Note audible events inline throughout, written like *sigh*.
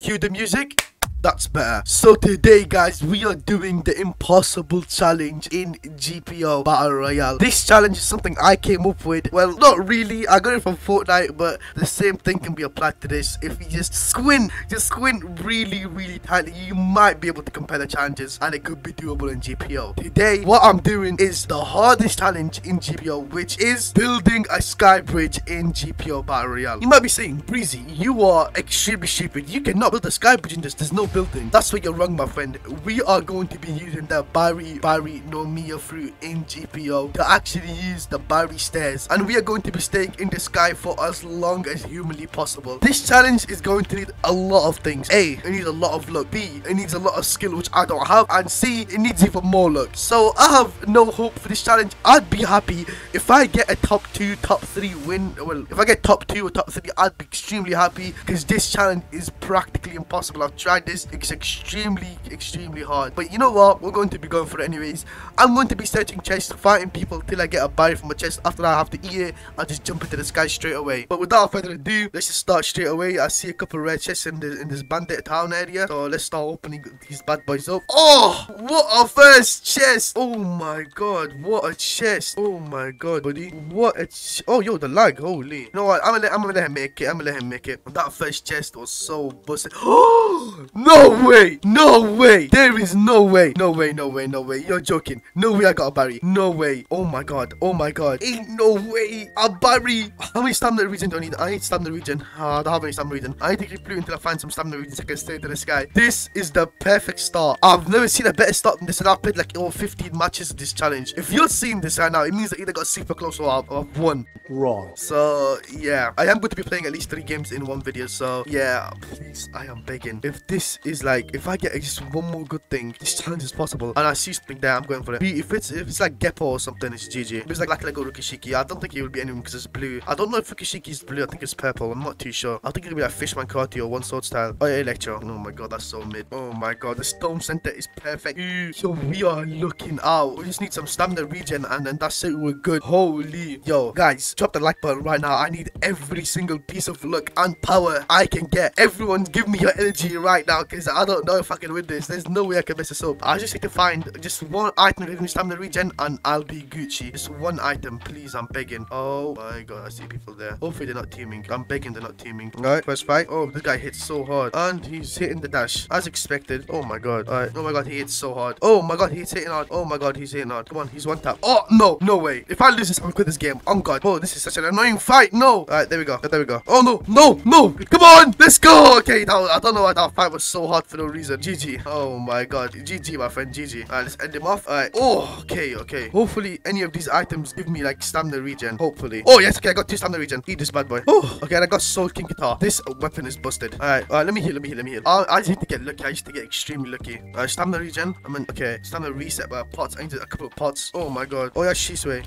Cue the music. That's better. So today guys, we are doing the impossible challenge in GPO Battle Royale. This challenge is something I came up with. Well, not really. I got it from Fortnite, but the same thing can be applied to this. If you just squint, just squint really, really tightly, you might be able to compare the challenges and it could be doable in GPO. Today, what I'm doing is the hardest challenge in GPO, which is building a sky bridge in GPO Battle Royale. You might be saying, Breazsy, you are extremely stupid. You cannot build a sky bridge in this. There's no building. That's where you're wrong, my friend. We are going to be using the Bari Bari no Mia fruit in GPO to actually use the Barry stairs. And we are going to be staying in the sky for as long as humanly possible. This challenge is going to need a lot of things. A, it needs a lot of luck. B, it needs a lot of skill, which I don't have. And C, it needs even more luck. So I have no hope for this challenge. I'd be happy if I get a top two, top three win. Well, if I get top two or top three, I'd be extremely happy because this challenge is practically impossible. I've tried this it's extremely, extremely hard. But you know what? We're going to be going for it anyways. I'm going to be searching chests, fighting people till I get a berry from a chest. After I have to eat it. I'll just jump into the sky straight away. But without further ado, let's just start straight away. I see a couple red chests in, the, in this bandit town area. So let's start opening these bad boys up. Oh, what a first chest. Oh my god, what a chest. Oh my god, buddy. What a Oh, yo, the lag. Holy. You know what? I'm gonna, I'm gonna let him make it. I'm gonna let him make it. That first chest was so busted. *gasps* Oh, way. No way. There is no way. No way, no way, no way. You're joking. No way I got a Barry. No way. Oh my god. Oh my god. Ain't no way. A Barry. How many stamina region do I need? I need stamina region. Uh, I don't have any stamina region. I need to keep blue until I find some stamina region so I can stay to the sky. This is the perfect start. I've never seen a better start than this and I've played like over 15 matches of this challenge. If you're seeing this right now, it means I either got super close or I've, I've won. Wrong. So, yeah. I am going to be playing at least three games in one video. So, yeah. Please, I am begging. If this is like, if I get just one more good thing, this challenge is possible. And I see something there, I'm going for it. If it's if it's like Geppo or something, it's GG. If it's like like Lego Rokushiki, I don't think it will be anyone because it's blue. I don't know if Rokushiki is blue, I think it's purple. I'm not too sure. I think it'll be like Fishman Karate or One Sword style. Oh yeah, Electro. Oh my god, that's so mid. Oh my god, the Stone Center is perfect. Yo, we are looking out. We just need some stamina regen and then that's it, we're good. Holy. Yo, guys, drop the like button right now. I need every single piece of luck and power I can get. Everyone give me your energy right now because I don't know if I can win this. There's no way I can mess this up. I just need to find just one item that gives stamina regen and I'll be Gucci. Just one item, please. I'm begging. Oh my god, I see people there. Hopefully they're not teaming. I'm begging they're not teaming. Alright, first fight. Oh, this guy hits so hard. And he's hitting the dash. As expected. Oh my god. Alright. Oh my god, he hits so hard. Oh my god, he's hitting hard. Oh my god, he's hitting hard. Come on, he's one tap. Oh, no. No way. If I lose this, I'm quit this game. Oh god. Oh, this is such an annoying fight. No. Alright, there we go. There we go. Oh no. No. No. Come on. Let's go. Okay, that, I don't know why that fight was so hard for no reason. GG. Oh my god. GG, my friend. GG. Alright, let's end him off. Alright. Oh, okay, okay. Hopefully, any of these items give me like stamina regen. Hopefully. Oh, yes. Okay, I got two stamina regen. Eat this bad boy. Oh, okay. I got Soul King Guitar. This weapon is busted. Alright. Alright, let me heal. Let me heal. Let me heal. Uh, I just need to get lucky. I just need to get extremely lucky. Uh, stamina regen. I mean, okay. Stamina reset by pots. I need a couple of pots. Oh my god. Oh, yeah, she's way.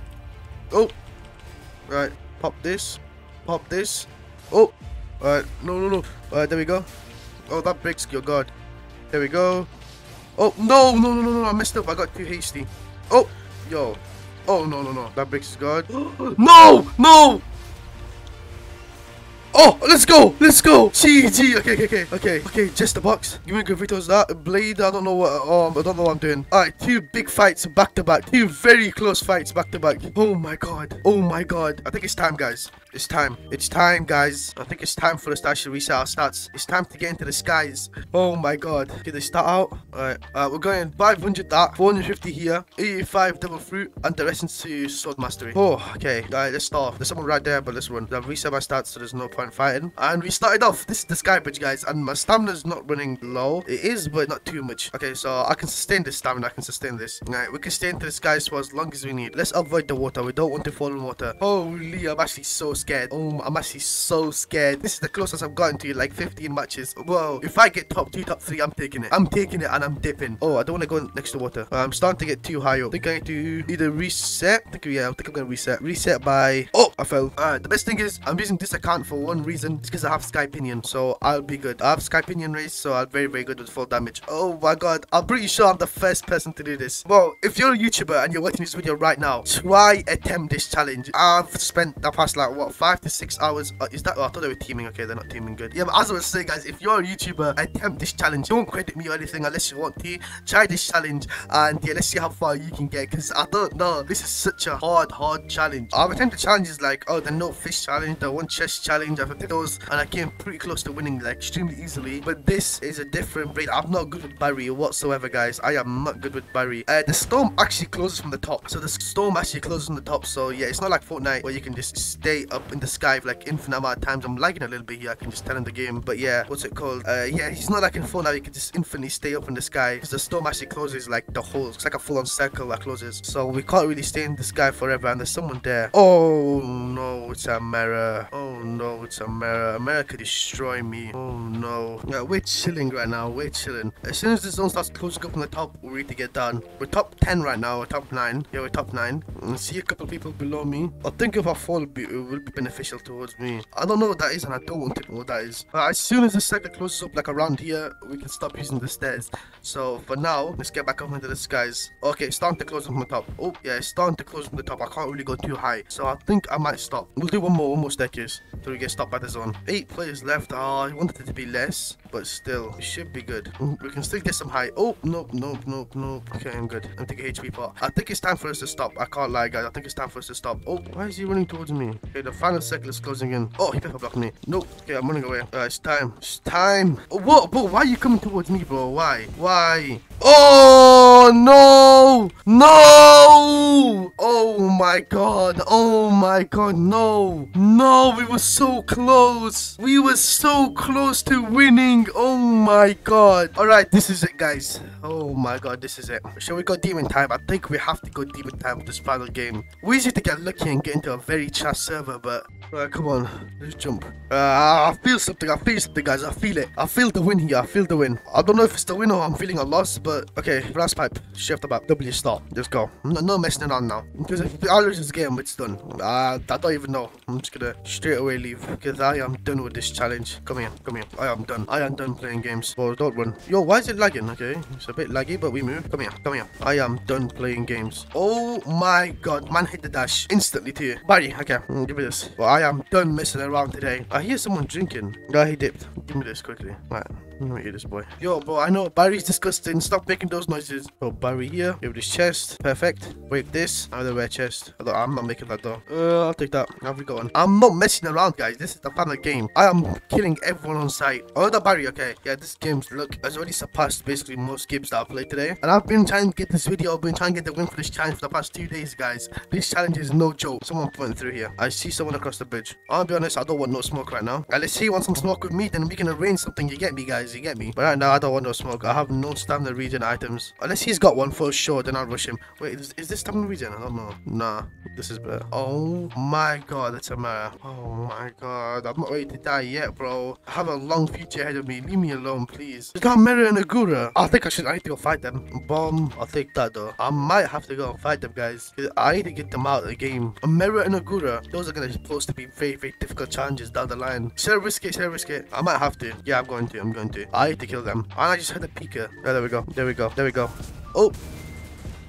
Oh. Right. Pop this. Pop this. Oh. Alright. No, no, no. Alright, there we go. Oh, that breaks your guard. There we go. Oh, no, no, no, no, no. I messed up. I got too hasty. Oh, yo. Oh, no, no, no. That breaks his guard. *gasps* no, no. Oh, let's go, let's go. GG. Okay, okay, okay, okay, okay. Just the box. Give me Gravitos that blade. I don't know what. Um, I don't know what I'm doing. All right, two big fights back to back. Two very close fights back to back. Oh my god. Oh my god. I think it's time, guys. It's time. It's time, guys. I think it's time for us to actually reset our stats. It's time to get into the skies. Oh my god. Okay, they start out. Alright. Uh, we're going 500 that, 450 here, 85 double fruit, and the rest into sword mastery. Oh, okay. Alright, let's start. There's someone right there, but let's run. I've reset my stats, so there's no point fighting. And we started off. This is the sky bridge, guys. And my stamina's not running low. It is, but not too much. Okay, so I can sustain this stamina. I can sustain this. Alright, we can stay into the skies for as long as we need. Let's avoid the water. We don't want to fall in water. Holy, I'm actually so scared. Oh, I'm actually so scared. This is the closest I've gotten to like 15 matches. Whoa, if I get top 2, top 3, I'm taking it. I'm taking it and I'm dipping. Oh, I don't want to go next to water. I'm starting to get too high up. I think I need to either reset. I think, yeah, I think I'm going to reset. Reset by... Oh, I fell. Alright, the best thing is I'm using this account for one reason. It's because I have Skypiean, so I'll be good. I have Skypiean race, so I'm very, very good with full damage. Oh my god, I'm pretty sure I'm the first person to do this. Well, if you're a YouTuber and you're watching this video right now, try attempt this challenge. I've spent the past like, what, about five to six hours. Uh, is that? Oh, I thought they were teaming. Okay, they're not teaming good. Yeah, but as I was saying, guys, if you're a YouTuber, attempt this challenge. Don't credit me or anything unless you want to. Try this challenge and yeah, let's see how far you can get. Cause I don't know. This is such a hard, hard challenge. I've attempted challenges like oh the no fish challenge, the one chest challenge. I've attempted those and I came pretty close to winning like extremely easily. But this is a different breed. I'm not good with Barry whatsoever, guys. I am not good with Barry. Uh, the storm actually closes from the top. So the storm actually closes from the top. So yeah, it's not like Fortnite where you can just stay up in the sky for like infinite amount of times. I'm lagging a little bit here. I can just tell in the game. But yeah, what's it called? Uh, yeah, he's not like in now he can just infinitely stay up in the sky. Because the storm actually closes like the whole. It's like a full-on circle that closes. So we can't really stay in the sky forever. And there's someone there. Oh no, it's a mirror. Oh no, it's a mirror. America destroy me. Oh no. Yeah, we're chilling right now. We're chilling. As soon as the zone starts closing up from the top, we need to get done. We're top 10 right now. We're top 9. Yeah, we're top 9. I see a couple people below me. I think if I fall, it will be beneficial towards me. I don't know what that is, and I don't want to know what that is. But as soon as the sector closes up, like around here, we can stop using the stairs. So for now, let's get back up into the skies. Okay, it's starting to close up from the top. Oh, yeah, it's starting to close from the top. I can't really go too high. So I think I might stop. We'll do one more, one more staircase. Till we get stopped by the zone. Eight players left. Oh, I wanted it to be less, but still, it should be good. We can still get some high. Oh, nope, nope, nope, nope. Okay, I'm good. I'm taking HP pot. I think it's time for us to stop. I can't lie, guys. I think it's time for us to stop. Oh, why is he running towards me? Okay, the final circle is closing in. Oh, he paper blocked me. Nope. Okay, I'm running away. Uh, it's time. It's time. Oh, what? Bro, why are you coming towards me, bro? Why? Why? Oh, no! No! Oh my god. Oh my god, no. No, we were so close. We were so close to winning. Oh my god. Alright, this is it, guys. Oh my god, this is it. Shall we go demon time? I think we have to go demon time with this final game. We used to get lucky and get into a very chat server, but Alright, come on. Let's jump. Uh, I feel something. I feel something, guys. I feel it. I feel the win here. I feel the win. I don't know if it's the win or I'm feeling a loss, but okay. Brass pipe. Shift about. W stop. Just go. No, no messing around now. Because if I lose this game, it's done. Uh, I don't even know. I'm just gonna straight away leave. Because I am done with this challenge. Come here. Come here. I am done. I am done playing games. Well, don't run. Yo, why is it lagging? Okay. It's a bit laggy, but we move. Come here. Come here. I am done playing games. Oh my god. Man hit the dash instantly too. Barry. Okay. Mm, give me this. Well, I am done messing around today. I hear someone drinking. Yeah, he dipped. Give me this quickly. Right. Let me eat this boy. Yo, bro, I know Barry's disgusting. Stop making those noises. Oh, Barry here. Give this chest. Perfect. Wait, this. Another rare chest. Although I'm not making that though. Uh, I'll take that. Have we got one? I'm not messing around, guys. This is the final game. I am killing everyone on site. Oh, the Barry. Okay. Yeah, this game's look has already surpassed basically most games that I've played today. And I've been trying to get this video. I've been trying to get the win for this challenge for the past two days, guys. This challenge is no joke. Someone went through here. I see someone across the bridge. I'll be honest. I don't want no smoke right now. And let's see. Want some smoke with me? Then we can arrange something. You get me, guys. You get me. But right now. I don't want no smoke. I have no stamina regen items. Unless he's got one for sure, then I'll rush him. Wait, is, is this stamina regen? I don't know. Nah, this is better. Oh my god, that's a mare. Oh my god, I'm not ready to die yet, bro. I have a long future ahead of me. Leave me alone, please. There's got Mera and Agura. I think I should. I need to go fight them. Bomb. I'll take that though. I might have to go and fight them, guys. I need to get them out of the game. Mera and Agura. Those are gonna supposed to be very, very difficult challenges down the line. Should I risk it? Should I risk it? I might have to. Yeah, I'm going to. I'm going to. I need to kill them. And I just had a peeker. Oh, there we go. There we go. There we go. Oh.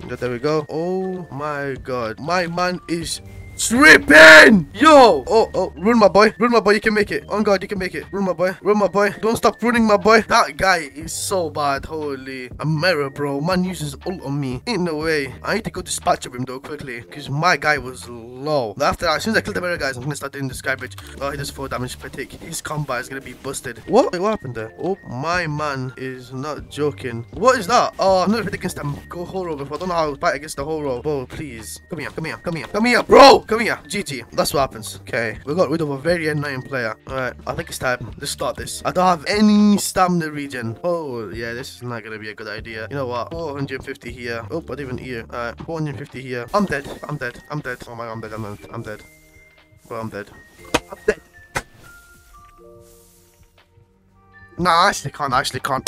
There we go. Oh my god. My man is Tripping! Yo! Oh, oh, run my boy. Run my boy, you can make it. On God, you can make it. Run my boy. Run my boy. Don't stop running my boy. That guy is so bad. Holy. A mirror, bro. Man uses ult on me. Ain't no way. I need to go dispatch of him though quickly. Because my guy was low. After that, as soon as I kill the mirror guys, I'm gonna start doing the sky bridge. Oh, he does 4 damage per tick. His combat is gonna be busted. What? Wait, what happened there? Oh, my man is not joking. What is that? Oh, I'm not fit against them. Go whole row. I don't know how to fight against the whole row. Bro, please. Come here. Come here. Come here. Come here, bro. Come here. GT. That's what happens. Okay. We got rid of a very annoying player. Alright. I think it's time. Let's start this. I don't have any stamina regen. Oh, yeah. This is not to be a good idea. You know what? 450 here. Oh, but even here. Alright. 450 here. I'm dead. I'm dead. I'm dead. Oh my god. I'm dead. I'm dead. I'm dead. Well, I'm dead. I'm dead. Nah, I actually can't. I actually can't.